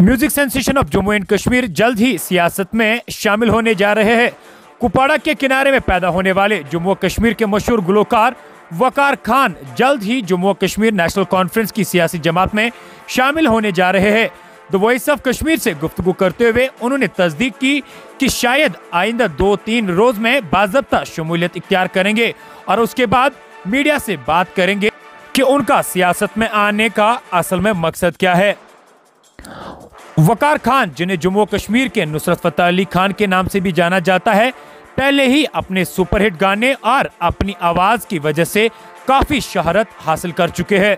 Music sensation of Jammu and Kashmir जल्द ही सियासत में शामिल होने जा रहे हैं। कुपाड़ा के किनारे में पैदा होने वाले जम्मू कश्मीर के मशहूर गुलकार वकार खान जल्द ही जम्मू कश्मीर नेशनल कॉन्फ्रेंस की सियासी जमात में शामिल होने जा रहे हैं। द वॉइस ऑफ़ कश्मीर से गुफ्तगु करते हुए उन्होंने तस्दीक की कि शायद आइंदा दो तीन रोज में बाजबता शमूलियत इख्तियार करेंगे और उसके बाद मीडिया से बात करेंगे कि उनका सियासत में आने का असल में मकसद क्या है। वकार खान, जिन्हें जम्मू कश्मीर के नुसरत फतेह अली खान के नाम से भी जाना जाता है, पहले ही अपने सुपरहिट गाने और अपनी आवाज़ की वजह से काफ़ी शहरत हासिल कर चुके हैं।